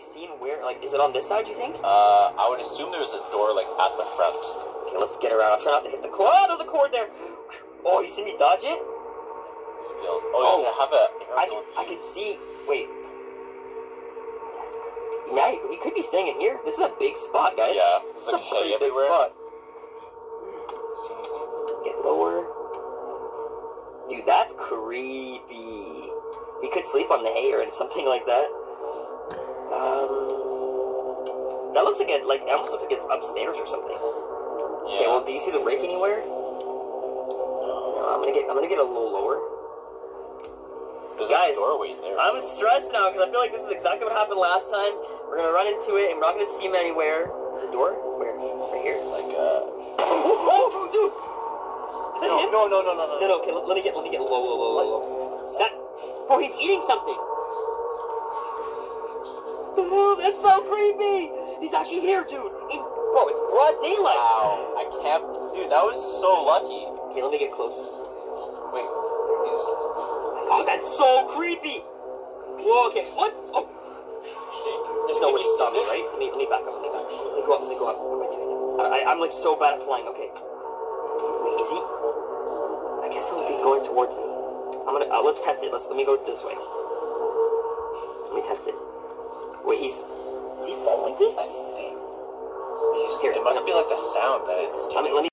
we seen where? Like, is it on this side? You think? Uh, I would assume there's a door like at the front. Okay, let's get around. I'll try not to hit the cord. Oh, there's a cord there. Oh, you see me dodge it? Skills. Oh, Oh, you have a. I can, I can see. Wait. That's creepy. Yeah, he could be staying in here. This is a big spot, guys. Yeah, this is a pretty big everywhere. spot. Get lower. Dude, that's creepy. He could sleep on the hay or something like that. That looks like it. Like it almost looks like it's upstairs or something. Okay, well, do you see the rake anywhere? No, I'm gonna get. I'm gonna get a little lower. There's guys, a doorway there. I'm stressed now because I feel like this is exactly what happened last time. We're gonna run into it and we're not gonna see him anywhere. There's a door. Where? Right here. like uh. Oh, dude! Is that No, him? no, no, no, no, No, no. Okay, let, let me get. Let me get low, low, low, low, low. That. Bro, he's eating something. Oh, that's so creepy. He's actually here, dude. In, bro, it's broad daylight. Wow, I can't. Dude, that was so lucky. Okay, let me get close. Wait, he's. Oh, that's so creepy. Whoa, okay. What? Oh. There's no way he saw me, right? Let me, let me back up. Let me back up. Let me go up. Let me go up. What am I doing? I, I, I'm like so bad at flying. Okay. Wait, is he? I can't tell if he's going towards me. I'm gonna. Uh, let's test it. Let's. Let me go this way. Let me test it. Wait, he's. Is he following me? I think. He's, Here, it must be like the sound that it's. Me.